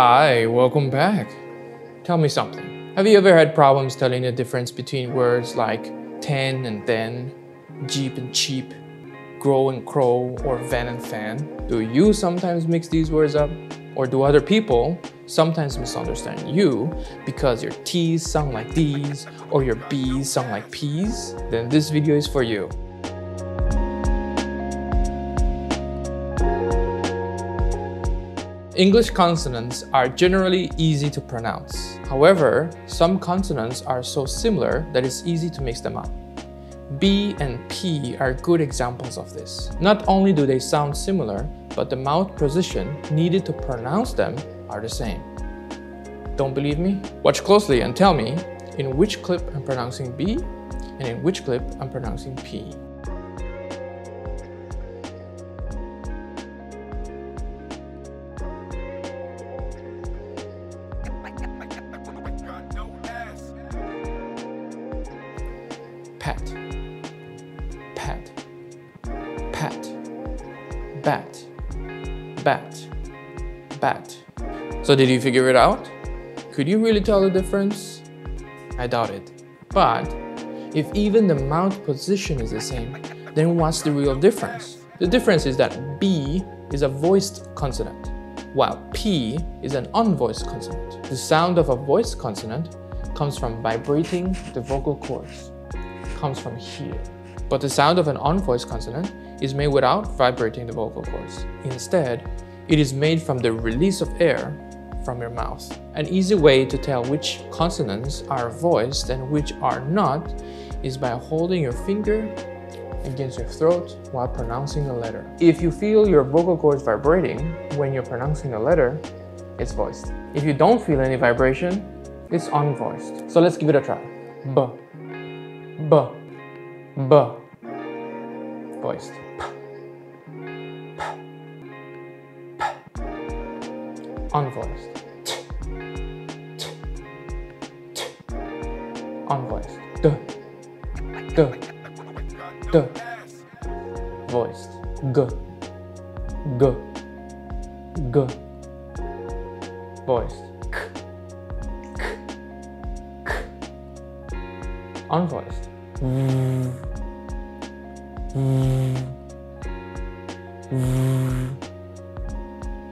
Hi, welcome back. Tell me something. Have you ever had problems telling the difference between words like ten and then, jeep and cheap, grow and crow, or van and fan? Do you sometimes mix these words up? Or do other people sometimes misunderstand you because your T's sound like D's or your B's sound like P's? Then this video is for you. English consonants are generally easy to pronounce. However, some consonants are so similar that it's easy to mix them up. B and P are good examples of this. Not only do they sound similar, but the mouth position needed to pronounce them are the same. Don't believe me? Watch closely and tell me in which clip I'm pronouncing B and in which clip I'm pronouncing P. pat, pat, pat, bat, bat, bat. So did you figure it out? Could you really tell the difference? I doubt it. But if even the mouth position is the same, then what's the real difference? The difference is that B is a voiced consonant, while P is an unvoiced consonant. The sound of a voiced consonant comes from vibrating the vocal cords comes from here. But the sound of an unvoiced consonant is made without vibrating the vocal cords. Instead, it is made from the release of air from your mouth. An easy way to tell which consonants are voiced and which are not is by holding your finger against your throat while pronouncing a letter. If you feel your vocal cords vibrating when you're pronouncing a letter, it's voiced. If you don't feel any vibration, it's unvoiced. So let's give it a try. B. B. B. Voiced. P. P. P. Unvoiced. T. T. T. Unvoiced. D. D. D. Voiced. G. G. G. Voiced. K. K. K. Unvoiced.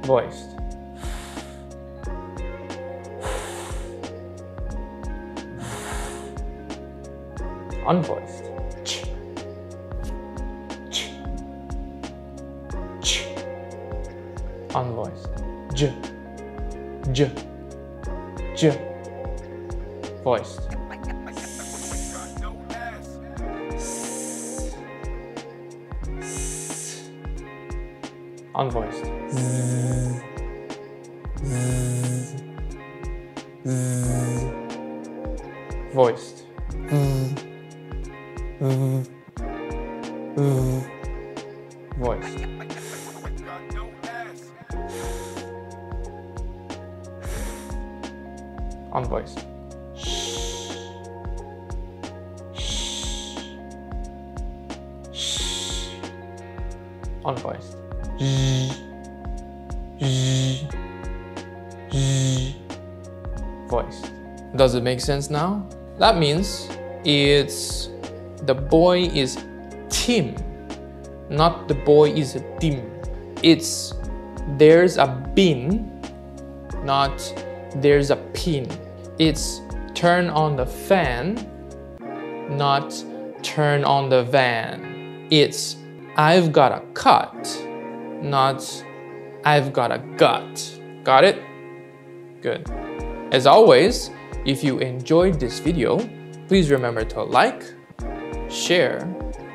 Voiced. Unvoiced. Unvoiced. J. J. J. Voiced. Unvoiced. Voiced. Voiced. Unvoiced. Unvoiced. Voice. Does it make sense now? That means it's the boy is Tim, not the boy is a Tim. It's there's a bin, not there's a pin. It's turn on the fan, not turn on the van. It's I've got a cut not I've got a gut. Got it? Good. As always, if you enjoyed this video, please remember to like, share,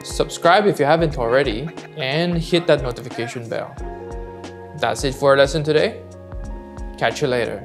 subscribe if you haven't already, and hit that notification bell. That's it for our lesson today. Catch you later.